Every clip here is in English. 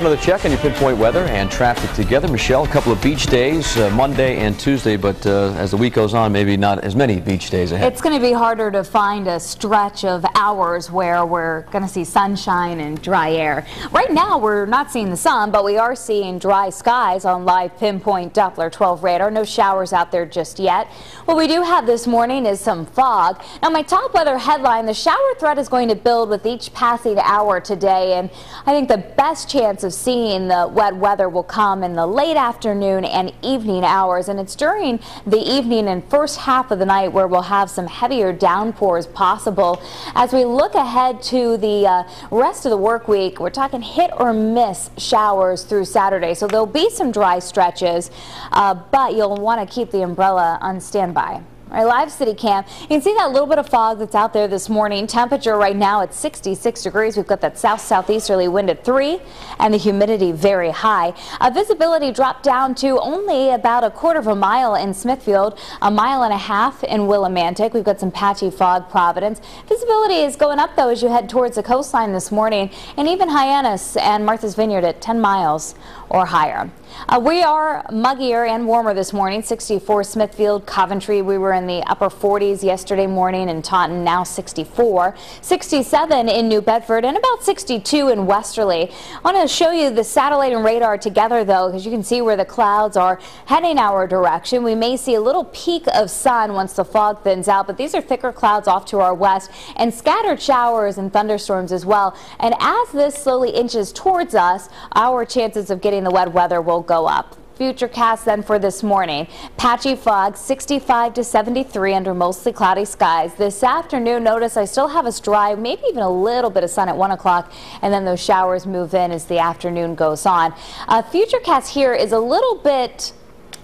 Another check on your pinpoint weather and traffic together. Michelle, a couple of beach days, uh, Monday and Tuesday, but uh, as the week goes on, maybe not as many beach days ahead. It's going to be harder to find a stretch of hours where we're going to see sunshine and dry air. Right now, we're not seeing the sun, but we are seeing dry skies on live pinpoint Doppler 12 radar. No showers out there just yet. What we do have this morning is some fog. Now, my top weather headline, the shower threat is going to build with each passing hour today, and I think the best chance of seeing the wet weather will come in the late afternoon and evening hours. And it's during the evening and first half of the night where we'll have some heavier downpours possible. As we look ahead to the uh, rest of the work week, we're talking hit or miss showers through Saturday. So there'll be some dry stretches, uh, but you'll want to keep the umbrella on standby. Our live city cam, you can see that little bit of fog that's out there this morning. Temperature right now at 66 degrees. We've got that south southeasterly wind at 3 and the humidity very high. Uh, visibility dropped down to only about a quarter of a mile in Smithfield, a mile and a half in Willimantic. We've got some patchy fog Providence. Visibility is going up though as you head towards the coastline this morning and even Hyannis and Martha's Vineyard at 10 miles or higher. Uh, we are muggier and warmer this morning. 64 Smithfield, Coventry. We were in the upper 40s yesterday morning in Taunton, now 64. 67 in New Bedford and about 62 in Westerly. I want to show you the satellite and radar together though because you can see where the clouds are heading our direction. We may see a little peek of sun once the fog thins out, but these are thicker clouds off to our west and scattered showers and thunderstorms as well. And as this slowly inches towards us, our chances of getting the wet weather will go up. Futurecast then for this morning. Patchy fog 65 to 73 under mostly cloudy skies. This afternoon, notice I still have us dry, maybe even a little bit of sun at 1 o'clock, and then those showers move in as the afternoon goes on. Uh, Futurecast here is a little bit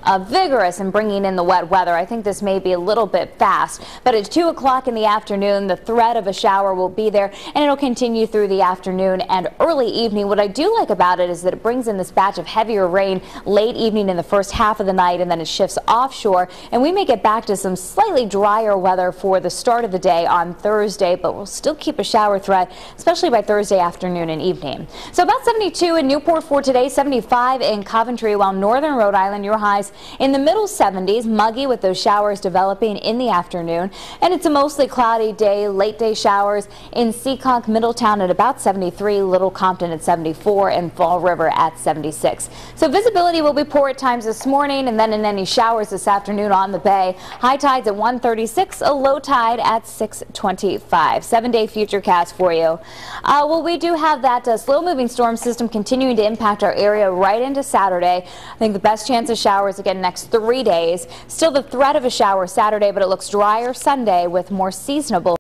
uh, vigorous in bringing in the wet weather. I think this may be a little bit fast, but at 2 o'clock in the afternoon, the threat of a shower will be there, and it'll continue through the afternoon and early evening. What I do like about it is that it brings in this batch of heavier rain late evening in the first half of the night, and then it shifts offshore, and we may get back to some slightly drier weather for the start of the day on Thursday, but we'll still keep a shower threat, especially by Thursday afternoon and evening. So about 72 in Newport for today, 75 in Coventry, while northern Rhode Island, your highs in the middle 70s, muggy with those showers developing in the afternoon. And it's a mostly cloudy day, late day showers in Seekonk, Middletown at about 73, Little Compton at 74, and Fall River at 76. So visibility will be poor at times this morning and then in any showers this afternoon on the bay. High tides at 136, a low tide at 625. Seven day futurecast for you. Uh, well, we do have that uh, slow moving storm system continuing to impact our area right into Saturday. I think the best chance of showers again next three days. Still the threat of a shower Saturday, but it looks drier Sunday with more seasonable